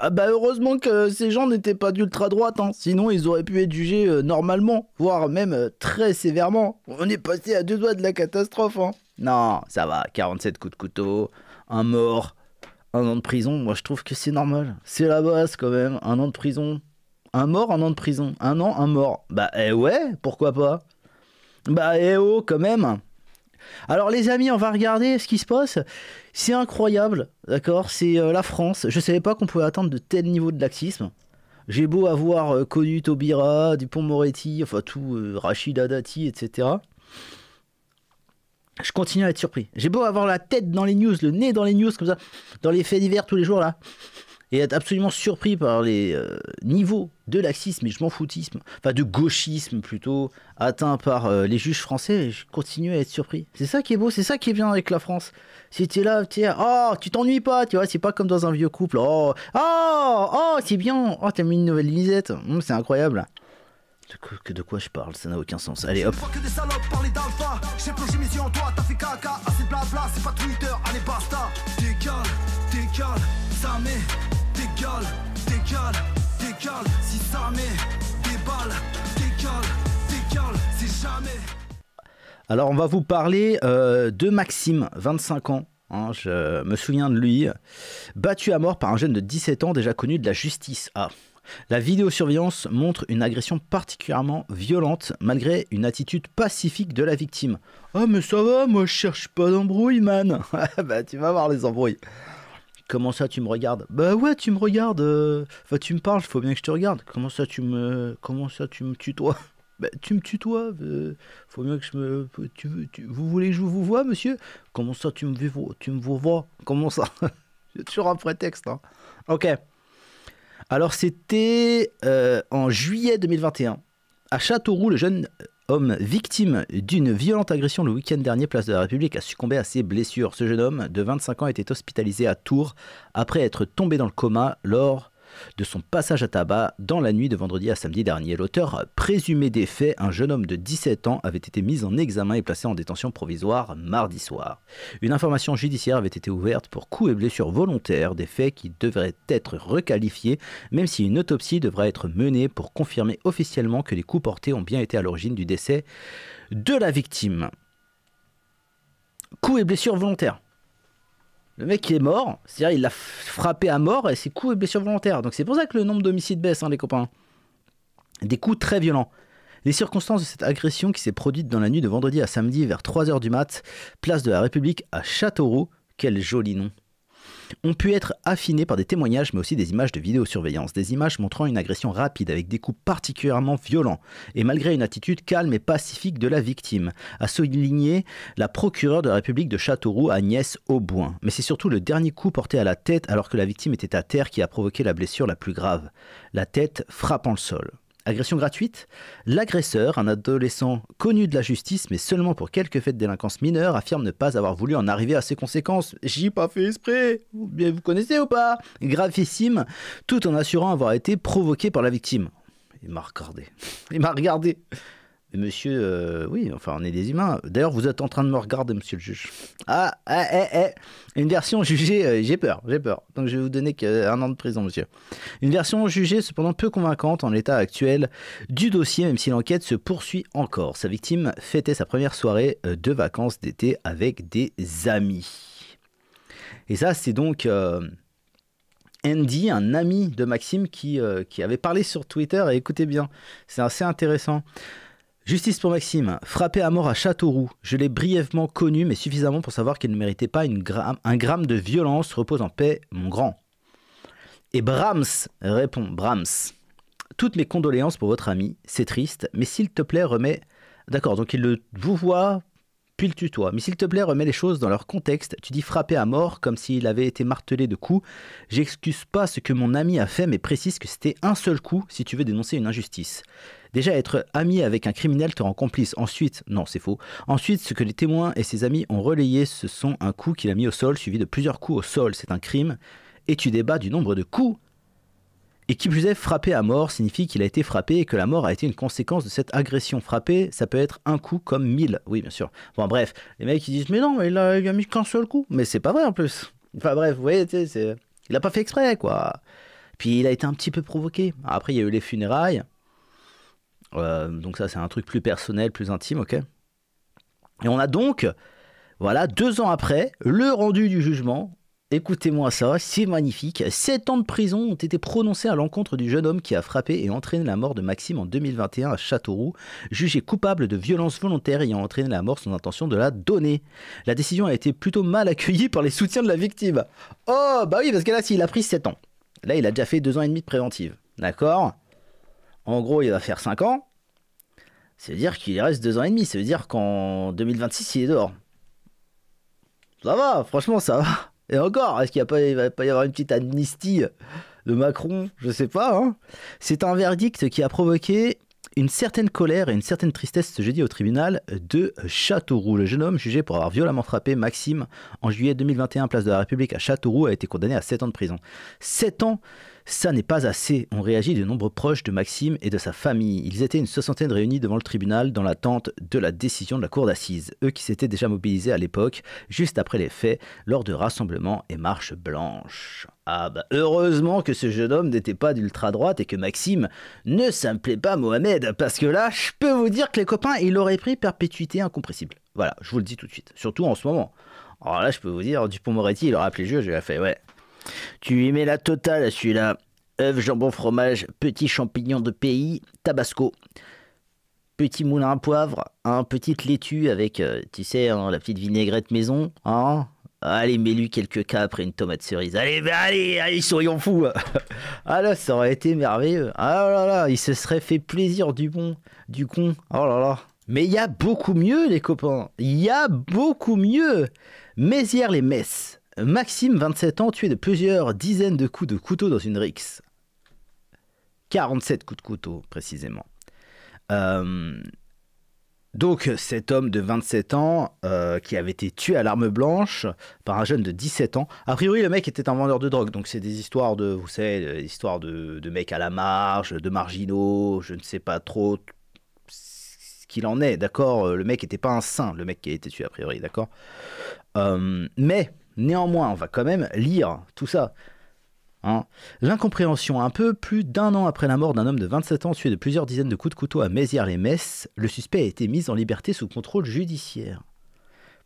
Ah bah heureusement que ces gens n'étaient pas d'ultra droite, hein. sinon ils auraient pu être jugés euh, normalement, voire même euh, très sévèrement. On est passé à deux doigts de la catastrophe. Hein. Non, ça va, 47 coups de couteau, un mort, un an de prison, moi je trouve que c'est normal. C'est la base quand même, un an de prison. Un mort, un an de prison. Un an, un mort. Bah eh ouais, pourquoi pas Bah eh oh, quand même. Alors les amis, on va regarder ce qui se passe. C'est incroyable, d'accord? C'est euh, la France. Je savais pas qu'on pouvait atteindre de tels niveaux de laxisme. J'ai beau avoir euh, connu Taubira, Dupont-Moretti, enfin tout, euh, Rachida Dati, etc. Je continue à être surpris. J'ai beau avoir la tête dans les news, le nez dans les news, comme ça, dans les faits divers tous les jours là et être absolument surpris par les euh, niveaux de laxisme et je m'en foutisme, enfin de gauchisme plutôt, atteint par euh, les juges français, je continue à être surpris. C'est ça qui est beau, c'est ça qui est bien avec la France. Si tu es là, tu oh, tu t'ennuies pas, tu vois, c'est pas comme dans un vieux couple. Oh, oh, oh, c'est bien, oh, t'as mis une nouvelle lisette, hum, c'est incroyable. De quoi, de quoi je parle Ça n'a aucun sens. Allez hop. Alors on va vous parler euh, de Maxime, 25 ans. Hein, je me souviens de lui, battu à mort par un jeune de 17 ans déjà connu de la justice. Ah, la vidéosurveillance montre une agression particulièrement violente malgré une attitude pacifique de la victime. oh, mais ça va, moi je cherche pas d'embrouille, man. bah tu vas voir les embrouilles. Comment ça, tu me regardes? Bah ouais, tu me regardes. Euh, enfin, tu me parles, faut bien que je te regarde. Comment ça, tu me, comment ça, tu me tutoies? Bah, tu me tutoies. Euh, faut bien que je me. Tu, vous voulez que je vous vois, monsieur? Comment ça, tu me, tu me vois Comment ça? C'est toujours un prétexte. Hein. Ok. Alors, c'était euh, en juillet 2021. À Châteauroux, le jeune homme victime d'une violente agression le week-end dernier, place de la République, a succombé à ses blessures. Ce jeune homme de 25 ans était hospitalisé à Tours après être tombé dans le coma lors de son passage à tabac dans la nuit de vendredi à samedi dernier. L'auteur présumé des faits, un jeune homme de 17 ans, avait été mis en examen et placé en détention provisoire mardi soir. Une information judiciaire avait été ouverte pour coups et blessures volontaires, des faits qui devraient être requalifiés, même si une autopsie devra être menée pour confirmer officiellement que les coups portés ont bien été à l'origine du décès de la victime. Coups et blessures volontaires. Le mec est mort, c'est-à-dire il l'a frappé à mort et c'est coups et blessures volontaires. Donc c'est pour ça que le nombre d'homicides baisse, hein, les copains. Des coups très violents. Les circonstances de cette agression qui s'est produite dans la nuit de vendredi à samedi vers 3h du mat, place de la République à Châteauroux, quel joli nom ont pu être affinés par des témoignages mais aussi des images de vidéosurveillance, des images montrant une agression rapide avec des coups particulièrement violents et malgré une attitude calme et pacifique de la victime, a souligné la procureure de la République de Châteauroux Agnès Auboin. Mais c'est surtout le dernier coup porté à la tête alors que la victime était à terre qui a provoqué la blessure la plus grave, la tête frappant le sol. Agression gratuite L'agresseur, un adolescent connu de la justice, mais seulement pour quelques faits de délinquance mineure, affirme ne pas avoir voulu en arriver à ces conséquences. J'y ai pas fait esprit Bien, vous connaissez ou pas? Gravissime, tout en assurant avoir été provoqué par la victime. Il m'a regardé. Il m'a regardé monsieur, euh, oui, enfin, on est des humains. D'ailleurs, vous êtes en train de me regarder, monsieur le juge. Ah, eh, eh, eh. Une version jugée, euh, j'ai peur, j'ai peur. Donc, je vais vous donner qu'un an de prison, monsieur. Une version jugée, cependant, peu convaincante en l'état actuel du dossier, même si l'enquête se poursuit encore. Sa victime fêtait sa première soirée euh, de vacances d'été avec des amis. Et ça, c'est donc. Andy, un ami de Maxime, qui, qui avait parlé sur Twitter, écoutez bien, c'est assez intéressant. Justice pour Maxime, frappé à mort à Châteauroux. Je l'ai brièvement connu, mais suffisamment pour savoir qu'il ne méritait pas un gramme de violence. Repose en paix, mon grand. Et Brahms répond Brahms. Toutes mes condoléances pour votre ami, c'est triste, mais s'il te plaît, remets. D'accord, donc il le vous voit, puis le tutoie. Mais s'il te plaît, remets les choses dans leur contexte. Tu dis frapper à mort comme s'il avait été martelé de coups. J'excuse pas ce que mon ami a fait, mais précise que c'était un seul coup si tu veux dénoncer une injustice. Déjà, être ami avec un criminel te rend complice. Ensuite, non, c'est faux. Ensuite, ce que les témoins et ses amis ont relayé, ce sont un coup qu'il a mis au sol, suivi de plusieurs coups au sol. C'est un crime. Et tu débats du nombre de coups. Et qui plus est, frappé à mort signifie qu'il a été frappé et que la mort a été une conséquence de cette agression. Frappé, ça peut être un coup comme mille. Oui, bien sûr. Bon, bref, les mecs ils disent Mais non, il a, il a mis qu'un seul coup. Mais c'est pas vrai en plus. Enfin, bref, vous voyez, il a pas fait exprès, quoi. Puis il a été un petit peu provoqué. Après, il y a eu les funérailles. Euh, donc ça, c'est un truc plus personnel, plus intime, ok Et on a donc, voilà, deux ans après, le rendu du jugement Écoutez-moi ça, c'est magnifique. Sept ans de prison ont été prononcés à l'encontre du jeune homme qui a frappé et entraîné la mort de Maxime en 2021 à Châteauroux, jugé coupable de violence volontaire ayant entraîné la mort sans intention de la donner. La décision a été plutôt mal accueillie par les soutiens de la victime. Oh, bah oui, parce que là, s'il a pris 7 ans. Là, il a déjà fait 2 ans et demi de préventive. D'accord? En gros, il va faire 5 ans. Ça veut dire qu'il reste 2 ans et demi. Ça veut dire qu'en 2026, il est dehors. Ça va, franchement, ça va. Et encore, est-ce qu'il ne va pas y avoir une petite amnistie de Macron? Je sais pas. Hein. C'est un verdict qui a provoqué une certaine colère et une certaine tristesse ce jeudi au tribunal de Châteauroux. Le jeune homme jugé pour avoir violemment frappé Maxime en juillet 2021 place de la République à Châteauroux a été condamné à 7 ans de prison. 7 ans ça n'est pas assez, ont réagi de nombreux proches de Maxime et de sa famille. Ils étaient une soixantaine réunis devant le tribunal dans l'attente de la décision de la cour d'assises. Eux qui s'étaient déjà mobilisés à l'époque, juste après les faits, lors de rassemblements et marches blanches. Ah bah heureusement que ce jeune homme n'était pas d'ultra-droite et que Maxime ne s'appelait pas Mohamed, parce que là, je peux vous dire que les copains, il aurait pris perpétuité incompressible. Voilà, je vous le dis tout de suite, surtout en ce moment. Alors là, je peux vous dire, Dupont-Moretti, il aurait appelé le juge, il a fait, ouais, tu y mets la totale à celui-là. œuf, jambon, fromage, petit champignon de pays, tabasco. Petit moulin à poivre, un petite laitue avec, euh, tu sais, hein, la petite vinaigrette maison. Hein allez, mets-lui quelques capres et une tomate cerise. Allez, allez, allez, soyons fous. ah là, ça aurait été merveilleux. Ah là là, il se serait fait plaisir du bon, du con. Oh là là. Mais il y a beaucoup mieux, les copains. Il y a beaucoup mieux. Mézières les Messes. Maxime, 27 ans, tué de plusieurs dizaines de coups de couteau dans une rixe. 47 coups de couteau, précisément. Euh, donc cet homme de 27 ans euh, qui avait été tué à l'arme blanche par un jeune de 17 ans. A priori le mec était un vendeur de drogue, donc c'est des histoires de, vous savez, des histoires de, mecs à la marge, de marginaux, je ne sais pas trop ce qu'il en est, d'accord? Le mec n'était pas un saint, le mec qui a été tué a priori, d'accord? Euh, Mais Néanmoins, on va quand même lire tout ça. Hein. L'incompréhension, un peu plus d'un an après la mort d'un homme de 27 ans tué de plusieurs dizaines de coups de couteau à Mézières-les-Messes, le suspect a été mis en liberté sous contrôle judiciaire.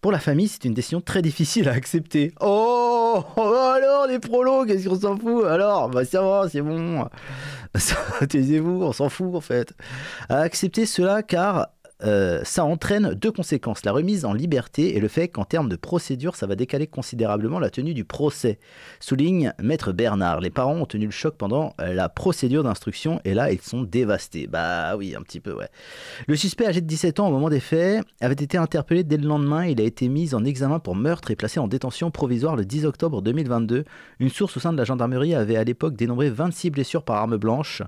Pour la famille, c'est une décision très difficile à accepter. Oh, alors les prolos, qu'est-ce qu'on s'en fout? Alors, bah ça va, c'est bon. Taisez-vous, on s'en fout en fait. À accepter cela car euh, ça entraîne deux conséquences. La remise en liberté et le fait qu'en termes de procédure, ça va décaler considérablement la tenue du procès. Souligne Maître Bernard. Les parents ont tenu le choc pendant euh, la procédure d'instruction et là, ils sont dévastés. Bah oui, un petit peu, ouais. Le suspect âgé de 17 ans au moment des faits avait été interpellé dès le lendemain. Il a été mis en examen pour meurtre et placé en détention provisoire le 10 octobre 2022. Une source au sein de la gendarmerie avait à l'époque dénombré 26 blessures par arme blanche.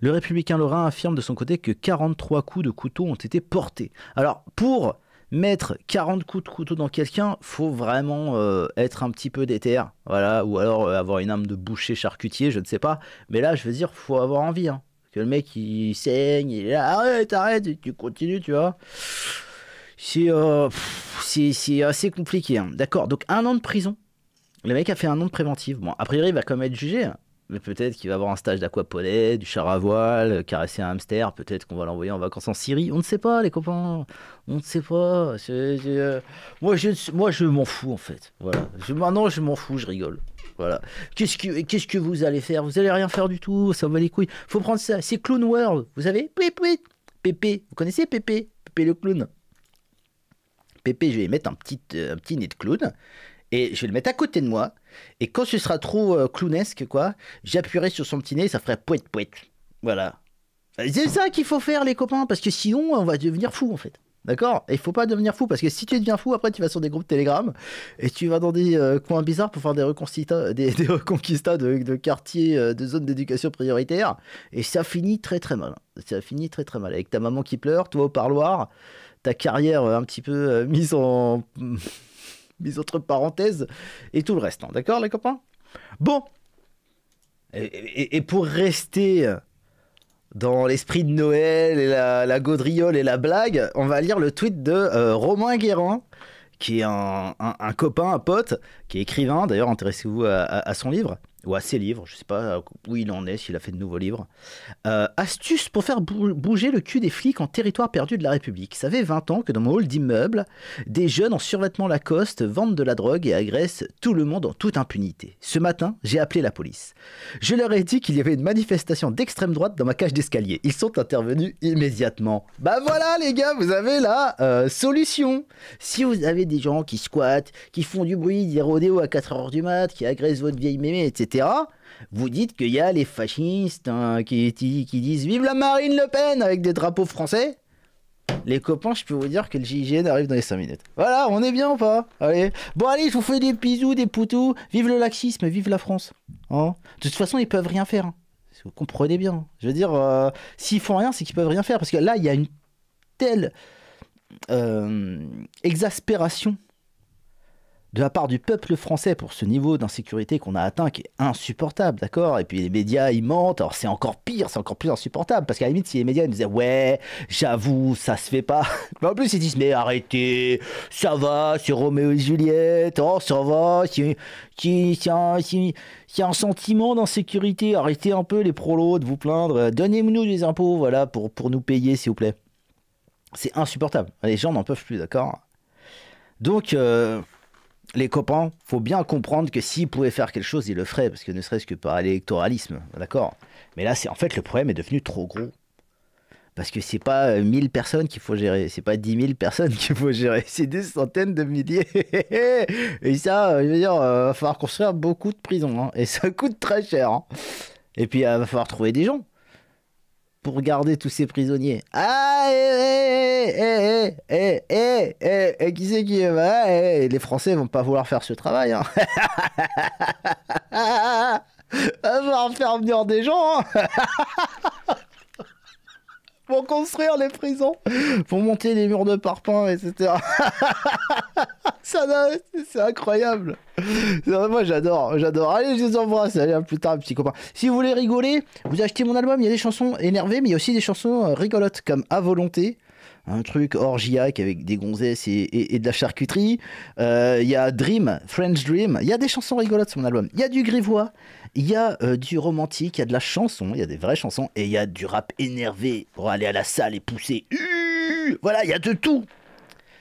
Le républicain Lorrain affirme de son côté que 43 coups de couteau ont été portés. Alors, pour mettre 40 coups de couteau dans quelqu'un, faut vraiment euh, être un petit peu déter, voilà, ou alors euh, avoir une âme de boucher charcutier, je ne sais pas. Mais là, je veux dire, faut avoir envie, hein. Que le mec il saigne, il est là, arrête, arrête, tu continues, tu vois. Euh, c'est assez compliqué, hein. d'accord. Donc un an de prison. Le mec a fait un an de préventive. Bon, a priori, il va quand même être jugé. Mais peut-être qu'il va avoir un stage d'aquaponie, du char à voile, caresser un hamster. Peut-être qu'on va l'envoyer en vacances en Syrie. On ne sait pas, les copains. On ne sait pas. Euh, moi, je, moi, je m'en fous, en fait. Maintenant, je m'en fous, je rigole. Voilà. Qu'est-ce que, vous allez faire? Vous allez rien faire du tout. Ça va les couilles. Faut prendre ça. C'est Clown World. Vous savez? Pépé. Vous connaissez Pépé? Pépé le clown. Pépé, je vais mettre un petit, euh, un petit nez de clown et je vais le mettre à côté de moi. Et quand ce sera trop euh, clownesque, quoi, j'appuierai sur son petit nez et ça ferait poète poète. Voilà. C'est ça qu'il faut faire, les copains, parce que sinon, on va devenir fou, en fait. D'accord? Et il faut pas devenir fou, parce que si tu deviens fou, après, tu vas sur des groupes Telegram et tu vas dans des euh, coins bizarres pour faire des, des, reconquistas de, quartiers, euh, de zones d'éducation prioritaire. Et ça finit très très mal. Ça finit très très mal. Avec ta maman qui pleure, toi au parloir, ta carrière un petit peu mise en mis entre parenthèses, et tout le reste. Hein. D'accord, les copains? Bon. Et, pour rester dans l'esprit de Noël et la, gaudriole et la blague, on va lire le tweet de euh, Romain Guérand, qui est un, copain, un pote, qui est écrivain. D'ailleurs, intéressez-vous à, son livre. Ou à ses livres, je sais pas où il en est, s'il a fait de nouveaux livres. Euh, astuce pour faire bouger le cul des flics en territoire perdu de la République. Ça fait 20 ans que dans mon hall d'immeuble, des jeunes en survêtement Lacoste vendent de la drogue et agressent tout le monde en toute impunité. Ce matin, j'ai appelé la police. Je leur ai dit qu'il y avait une manifestation d'extrême droite dans ma cage d'escalier. Ils sont intervenus immédiatement. Bah voilà les gars, vous avez la euh, solution. Si vous avez des gens qui squattent, qui font du bruit, des rodéos à 4h du mat, qui agressent votre vieille mémé, etc., vous dites qu'il y a les fascistes hein, qui, disent Vive la Marine Le Pen avec des drapeaux français. Les copains, je peux vous dire que le GIGN arrive dans les 5 minutes. Voilà, on est bien ou pas? Allez. Bon, allez, je vous fais des bisous, des poutous. Vive le laxisme, vive la France. Hein? De toute façon, ils peuvent rien faire. Hein. Vous comprenez bien? Je veux dire, euh, s'ils font rien, c'est qu'ils peuvent rien faire. Parce que là, il y a une telle euh, exaspération de la part du peuple français pour ce niveau d'insécurité qu'on a atteint qui est insupportable, d'accord? Et puis les médias ils mentent, alors c'est encore pire, c'est encore plus insupportable. Parce qu'à la limite si les médias nous disaient ouais, j'avoue, ça se fait pas, mais en plus ils disent mais arrêtez, ça va, c'est Roméo et Juliette, oh ça va, c'est un, un, sentiment d'insécurité, arrêtez un peu les prolos de vous plaindre, donnez-nous des impôts voilà pour, pour nous payer s'il vous plaît. C'est insupportable, les gens n'en peuvent plus, d'accord? Donc... Euh, les copains, faut bien comprendre que s'ils pouvaient faire quelque chose, ils le feraient, parce que ne serait-ce que par l'électoralisme, d'accord? Mais là, c'est en fait le problème est devenu trop gros. Parce que c'est pas 1000 euh, personnes qu'il faut gérer, c'est pas 10 000 personnes qu'il faut gérer, c'est des centaines de milliers. et ça, euh, je veux dire, il euh, va falloir construire beaucoup de prisons, hein. et ça coûte très cher. Hein. Et puis, il va falloir trouver des gens pour garder tous ces prisonniers. Ah, eh, eh, eh, eh, eh, eh, qui c'est qui va Les Français vont pas vouloir faire ce travail. Hein. va faire venir des gens. pour construire les prisons, pour monter les murs de parpaing, etc. c'est incroyable. Moi, j'adore, j'adore. Allez, je vous embrasse. Allez, à plus tard, petit copain. Si vous voulez rigoler, vous achetez mon album. Il y a des chansons énervées, mais il y a aussi des chansons euh, rigolotes, comme À volonté un truc orgiaque avec des gonzesses et, de la charcuterie. Euh, il y a Dream, French Dream. Il y a des chansons rigolotes sur mon album. Il y a du grivois, il y a euh, du romantique, il y a de la chanson, il y a des vraies chansons et il y a du rap énervé pour aller à la salle et pousser. Voilà, il y a de tout.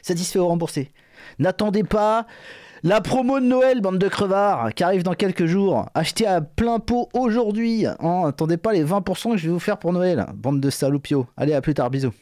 Satisfait ou remboursé? N'attendez pas la promo de Noël, bande de crevards, qui arrive dans quelques jours. Achetez à plein pot aujourd'hui. Hein. Attendez pas les 20% que je vais vous faire pour Noël, bande de salopios. Allez, à plus tard, bisous.